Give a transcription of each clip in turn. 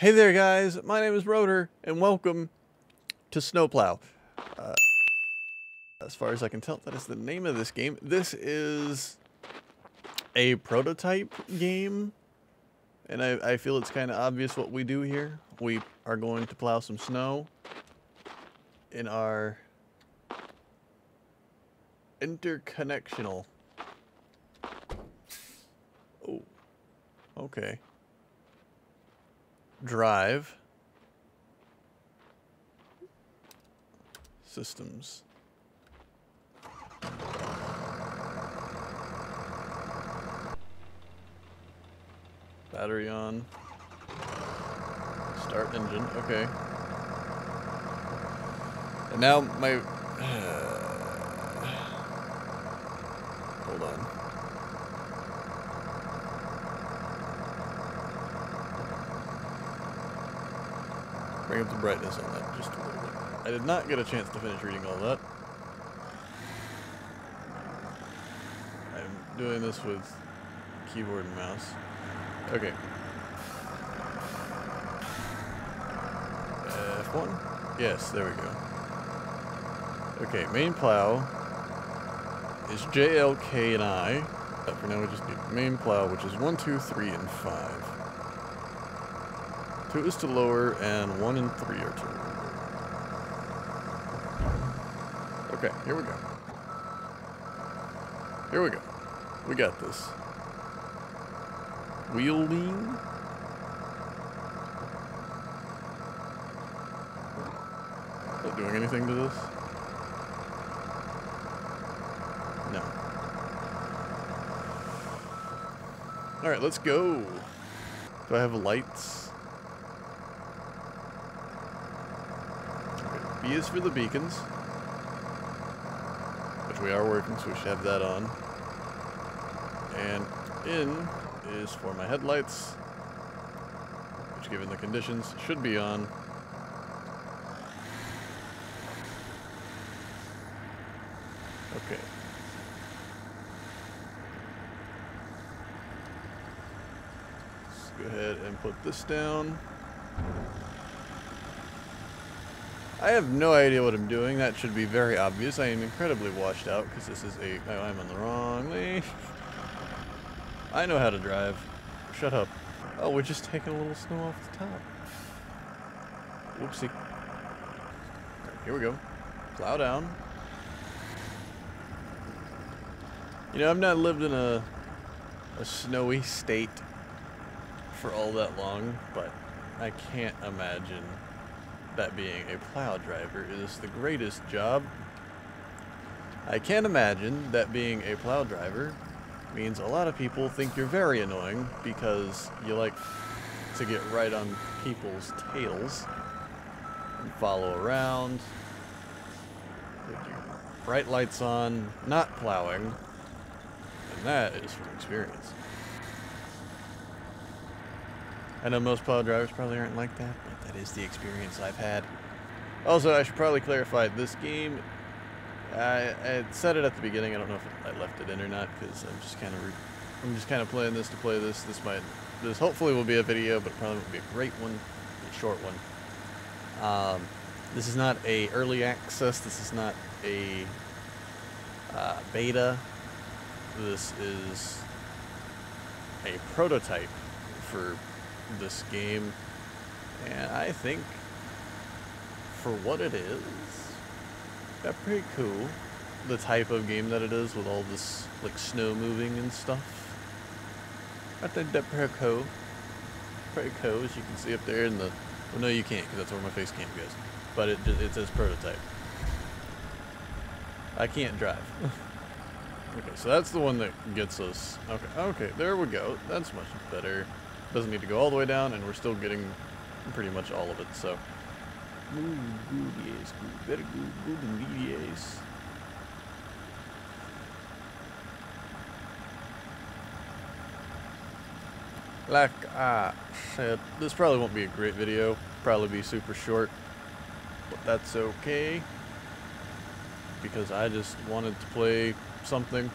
Hey there, guys. My name is Rodor, and welcome to Snowplow. Uh, as far as I can tell, that is the name of this game. This is a prototype game, and I, I feel it's kind of obvious what we do here. We are going to plow some snow in our interconnectional. Oh, okay drive systems. Battery on. Start engine. Okay. And now my. hold on. Bring up the brightness on that just a little bit. I did not get a chance to finish reading all that. I'm doing this with keyboard and mouse. Okay. F1? Yes, there we go. Okay, main plow is J, L, K, and I. But for now we just need main plow, which is 1, 2, 3, and 5. Two is to lower, and one and three are to. Okay, here we go. Here we go. We got this. Wheel Wheeling. Not doing anything to this? No. Alright, let's go. Do I have lights? B is for the beacons, which we are working, so we should have that on. And N is for my headlights, which given the conditions should be on. Okay. Let's go ahead and put this down. I have no idea what I'm doing. That should be very obvious. I am incredibly washed out because this is a... Oh, I'm on the wrong lane. I know how to drive. Shut up. Oh, we're just taking a little snow off the top. Oopsie. Here we go. Plow down. You know, I've not lived in a, a snowy state for all that long, but I can't imagine that being a plow driver is the greatest job. I can't imagine that being a plow driver means a lot of people think you're very annoying because you like to get right on people's tails and follow around with your bright lights on, not plowing, and that is from experience. I know most plow drivers probably aren't like that, but that is the experience I've had. Also, I should probably clarify, this game, I, I said it at the beginning, I don't know if I left it in or not, because I'm just kind of, I'm just kind of playing this to play this. This might, this hopefully will be a video, but probably won't be a great one, a short one. Um, this is not a early access, this is not a uh, beta, this is a prototype for this game. And I think for what it is, that's pretty cool. The type of game that it is with all this like snow moving and stuff. I think that's pretty cool. Pretty cool as you can see up there in the, well no you can't because that's where my face cam goes. But it, it says prototype. I can't drive. okay, so that's the one that gets us. Okay, okay, there we go. That's much better. Doesn't need to go all the way down, and we're still getting pretty much all of it, so. Good, yes, good, very good, good indeed, yes. Like said, this probably won't be a great video, probably be super short, but that's okay. Because I just wanted to play something,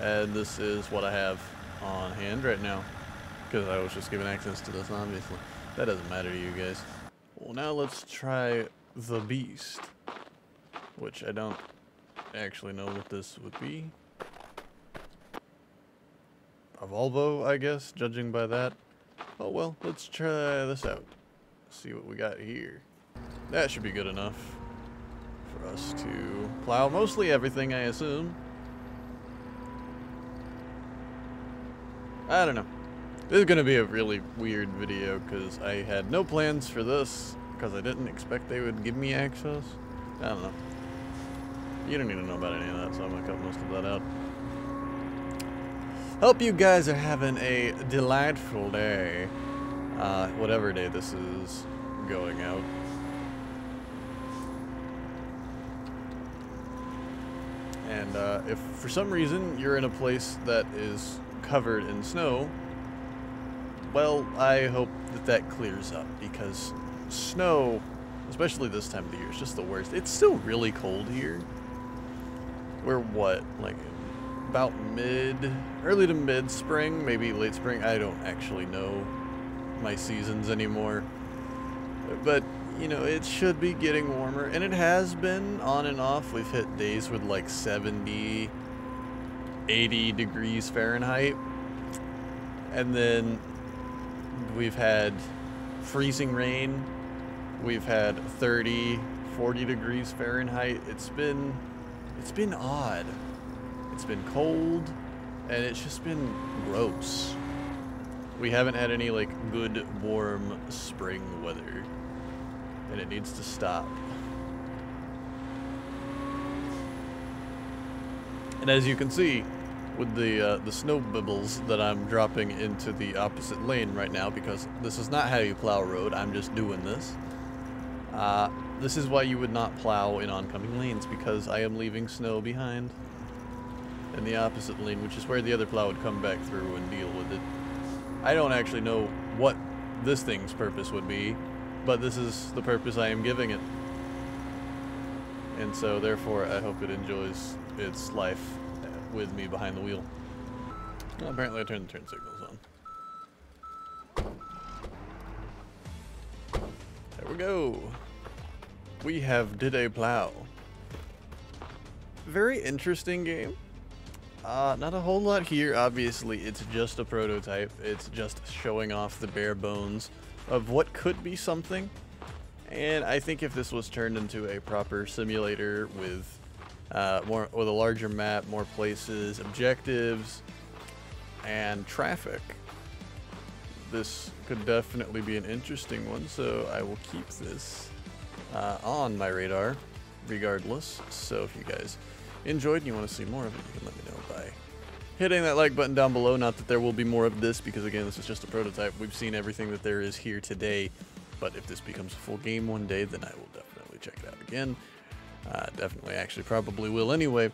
and this is what I have on hand right now because I was just given access to this, obviously. That doesn't matter to you guys. Well, now let's try the Beast. Which I don't actually know what this would be. A Volvo, I guess, judging by that. Oh well, let's try this out. See what we got here. That should be good enough for us to plow mostly everything, I assume. I don't know. This is going to be a really weird video because I had no plans for this because I didn't expect they would give me access. I don't know. You don't need to know about any of that, so I'm going to cut most of that out. Hope you guys are having a delightful day. Uh, whatever day this is going out. And uh, if for some reason you're in a place that is covered in snow, well, I hope that that clears up because snow, especially this time of the year, is just the worst. It's still really cold here. We're what, like about mid, early to mid spring, maybe late spring. I don't actually know my seasons anymore. But, you know, it should be getting warmer. And it has been on and off. We've hit days with like 70, 80 degrees Fahrenheit. And then we've had freezing rain. We've had 30, 40 degrees Fahrenheit. It's been it's been odd. It's been cold and it's just been gross. We haven't had any like good warm spring weather and it needs to stop. And as you can see, with the uh, the snow bibbles that I'm dropping into the opposite lane right now because this is not how you plow a road. I'm just doing this. Uh, this is why you would not plow in oncoming lanes because I am leaving snow behind in the opposite lane, which is where the other plow would come back through and deal with it. I don't actually know what this thing's purpose would be, but this is the purpose I am giving it. And so, therefore, I hope it enjoys its life with me behind the wheel. Well, apparently I turned the turn signals on. There we go. We have Did a Plow. Very interesting game. Uh, not a whole lot here, obviously. It's just a prototype. It's just showing off the bare bones of what could be something. And I think if this was turned into a proper simulator with uh, more with a larger map, more places, objectives, and traffic, this could definitely be an interesting one. So I will keep this uh, on my radar, regardless. So if you guys enjoyed and you want to see more of it, you can let me know by hitting that like button down below. Not that there will be more of this, because again, this is just a prototype. We've seen everything that there is here today. But if this becomes a full game one day, then I will definitely check it out again. Uh, definitely, actually, probably will anyway.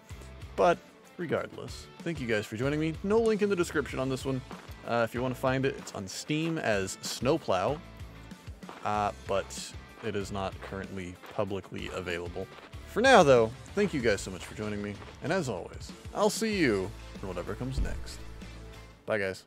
But regardless, thank you guys for joining me. No link in the description on this one. Uh, if you want to find it, it's on Steam as Snowplow. Uh, but it is not currently publicly available. For now, though, thank you guys so much for joining me. And as always, I'll see you in whatever comes next. Bye, guys.